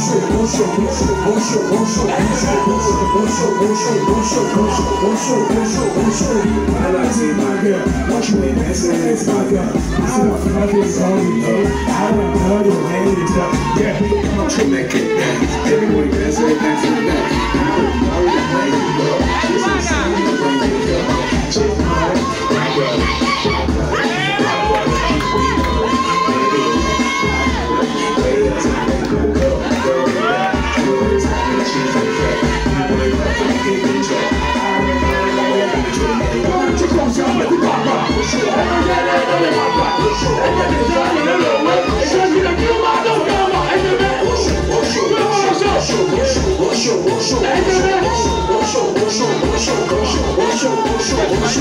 in, I like see my girl, what you ain't dancing, it's my girl. I hug your stuff. Yeah, kick dancing, dancing, dancing.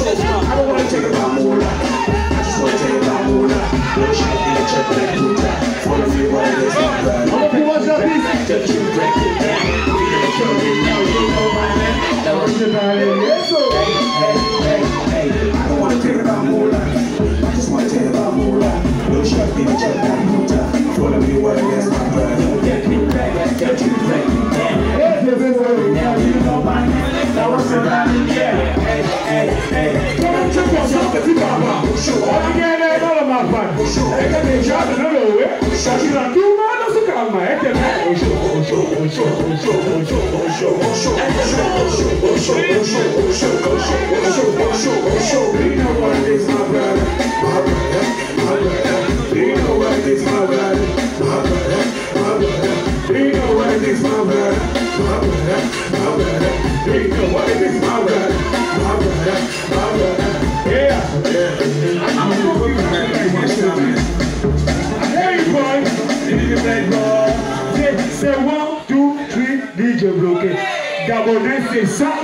I don't wanna take about more life. I just wanna take about more life. Wish I could check that dude out. Wanna be one of those. Hope you watch that beat. That name. Hey, hey, hey, hey. I don't wanna take about moolah. I just wanna take about moolah. Little shit in the check like Buddha. Wanna be what it is like that. Get me back, get you it down. Now you know my name. That was your name. Yeah, hey, hey, hey. Come on, check us out, petit papa. Ogene balo mapa. Eke de jade no lo we. Shashira You what. You know what is, my my my. You know what my my my. You know what my my my. Yeah. I'm. Hey boy. Say, say one, Lui, débloqué. Gabonais, c'est ça.